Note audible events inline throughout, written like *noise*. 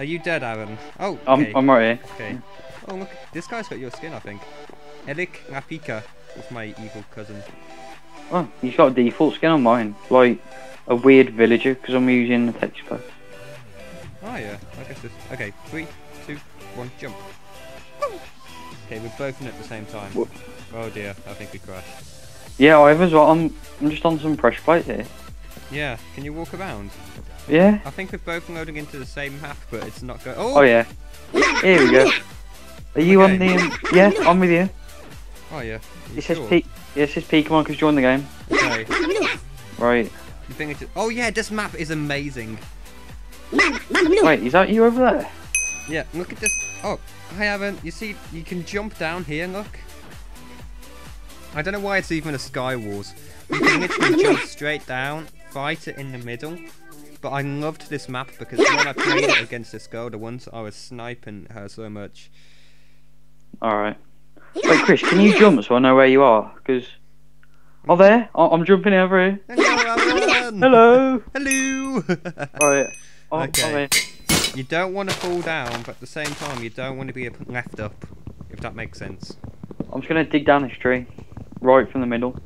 Are you dead, Aaron? Oh, I'm. I'm right here. okay. Oh, look, this guy's got your skin, I think. Erica La Pika is my evil cousin. Oh, he's got a default skin on mine. Like a weird villager because I'm using the texture pack. Oh yeah, I guess this. Okay, three, two, one, jump. Okay, we're both in at the same time. Whoop. Oh dear, I think we crashed. Yeah, I have as well. I'm, I'm just on some pressure plate here. Yeah, can you walk around? Yeah. I think we're both loading into the same map, but it's not going. Oh! Oh yeah. Here we go. Are you on the? Um, yeah, I'm with you. Oh yeah. You It says sure? peak. Yeah, it says Pokemon because join the game. Okay. Right. You think it's... Oh yeah, this map is amazing. Wait, is that you over there? Yeah, look at this. Oh, I haven't. You see, you can jump down here. Look. I don't know why it's even a Sky Wars. You can literally jump straight down, fight it in the middle. But I loved this map because when I played it against this girl, the ones I was sniping her so much. All right. Wait, Chris, can you jump so I know where you are? Because. Oh, there. I- I'm jumping over here. Hello, Hello. Hello! *laughs* Right. Oh, Okay. You don't want to fall down, but at the same time, you don't want to be left up. If that makes sense. I'm just gonna dig down this tree, right from the middle.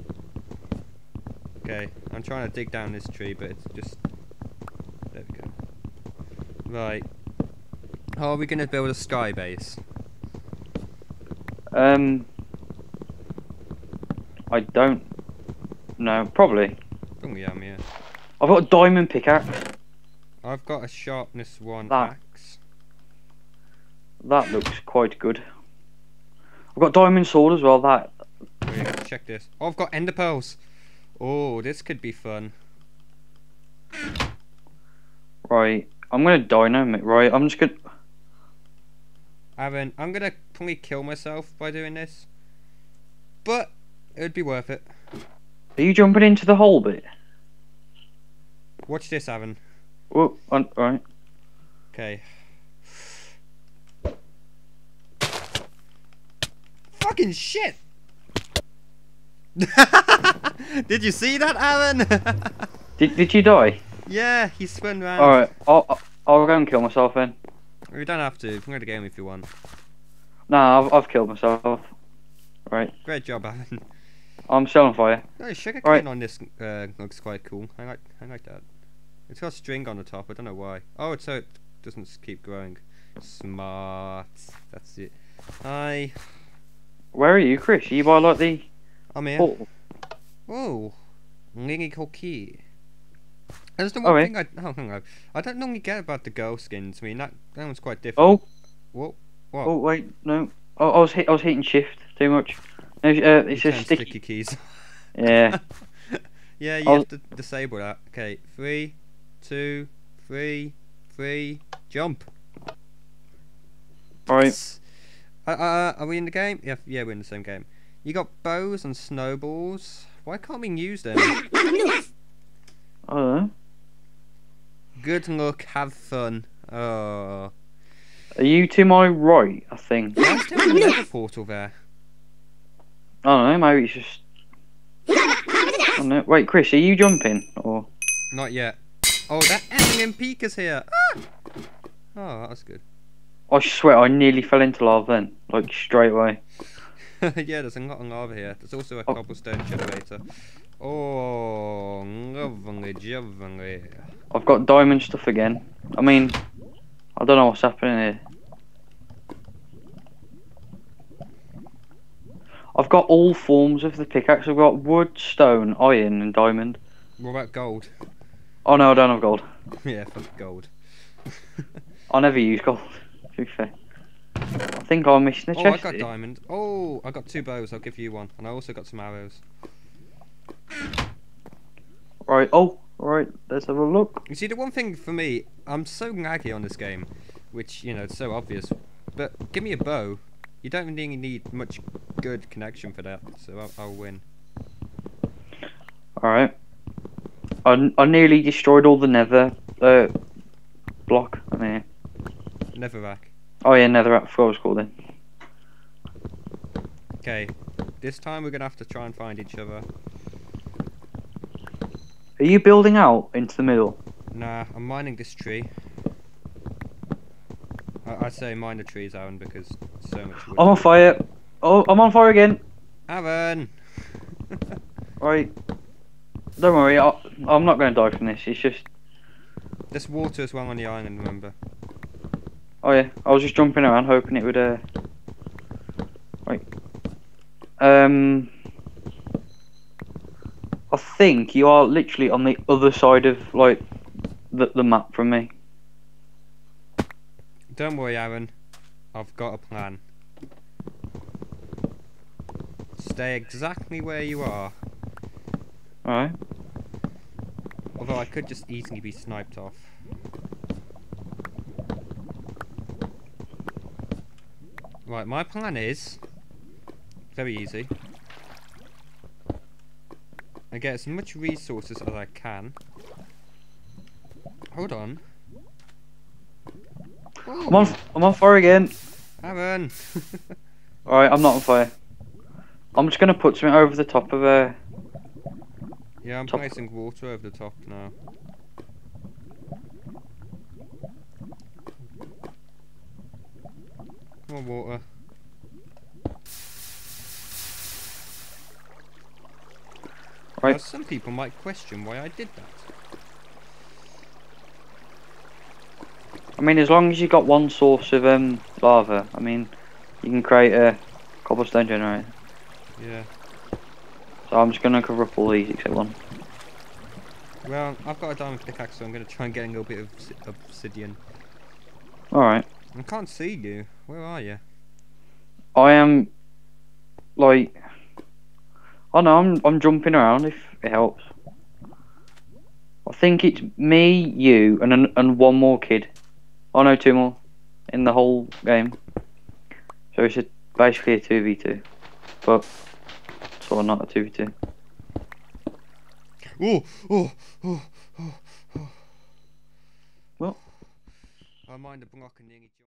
Okay, I'm trying to dig down this tree, but it's just. There we go. Right. How are we going to build a sky base? Um. I don't know. Probably. Oh, yeah, here. I've got a diamond pickaxe. I've got a sharpness one That. axe. That looks quite good. I've got diamond sword as well. That. Wait, check this. Oh, I've got ender pearls. Oh, this could be fun. Right. I'm gonna dynamite. Right. I'm just gonna. Aaron, I'm going to probably kill myself by doing this. But it would be worth it. Are you jumping into the hole bit? Watch this, Aaron. Oh, on, right. Okay. Fucking shit! *laughs* *laughs* Did you see that, Aaron? *laughs* Did Did you die? yeah, he spun round. All right. I'll I'll- go and kill myself then. You don't have to. You can go to game if you want. Nah, I've I've killed myself. Right. Great job, Aaron. I'm still on fire. Oh, sugar Right. cane on this uh, looks quite cool. I like, I like that. It's got a string on the top. I don't know why. Oh, it's so it doesn't keep growing. Smart. That's it. Hi. Where are you, Chris? Are you by like the I'm here. portal? Oh, Lingy Cookie. That's the Oh, one eh? thing I. Oh, hang on. I don't normally get about the girl skins. I mean, that that one's quite different. Oh, Whoa. What? oh wait, no. Oh, I was hit, I was hitting shift too much. No, uh, it You says turn sticky. sticky keys. *laughs* Yeah. *laughs* yeah, you I'll- have to disable that. Okay, three, two, three, three, jump. All right. Uh, uh, are we in the game? Yeah, yeah, we're in the same game. You got bows and snowballs. Why can't we use them? *coughs* I don't know. Good luck, have fun. Oh. Are you to my right? I think. Why is there a portal there? I don't know. Maybe it's just. I don't. Wait, Chris, are you jumping or? Not yet. Oh, that Eminem Peak is here. Ah! Oh, that was good. I swear, I nearly fell into lava then, like straight away. *laughs* yeah, there's a lot of lava here. There's also a Oh. cobblestone generator. Oh, lovely, lovely. I've got diamond stuff again. I mean, I don't know what's happening here. I've got all forms of the pickaxe. I've got wood, stone, iron, and diamond. What about gold? Oh no, I don't have gold. *laughs* yeah, fuck gold. *laughs* I never use gold. To be fair, think I'm missing a oh, I got here. diamond. Oh, I got two bows. I'll give you one. And I also got some arrows. Right. Oh, right. Let's have a look. You see, the one thing for me, I'm so naggy on this game, which, you know, it's so obvious. But give me a bow. You don't really need much good connection for that, so I'll, I'll win. All right. I, I nearly destroyed all the nether uh, block. I mean, Netherrack. Oh yeah. I forgot what it's called then. Okay, this time we're gonna have to try and find each other. Are you building out into the middle? Nah, I'm mining this tree. I say mind the trees, Aaron, because so much wood. I'm on fire. Oh, I'm on fire again. Aaron! *laughs* Right. Don't worry, I, I'm not going to die from this. It's just. There's water as well on the island, remember? Oh yeah, I was just jumping around hoping it would. Uh... Right. Um. I think you are literally on the other side of like the the map from me. Don't worry, Aaron. I've got a plan. Stay exactly where you are. Alright. Although I could just easily be sniped off. Right, my plan is very easy. I get as much resources as I can. Hold on. I'm on. I'm on fire again. Aaron! *laughs* Alright, I'm not on fire. I'm just gonna put something over the top of uh yeah, I'm Top. placing water over the top now. Water. Right. Now, some people might question why I did that. I mean as long as you got one source of um lava, I mean you can create a cobblestone generator. Yeah. So I'm just gonna cover up all these except one. Well, I've got a diamond pickaxe, so I'm going to try and get a little bit of obsidian. Alright. I can't see you. Where are you? I am like I know I'm I'm jumping around if it helps. I think it's me, you, and an, and one more kid. Oh no, two more in the whole game. So it's a, basically a two v two, but sort of not a two v two. Oh, oh, oh, oh, oh. What? I mind the block and nearly.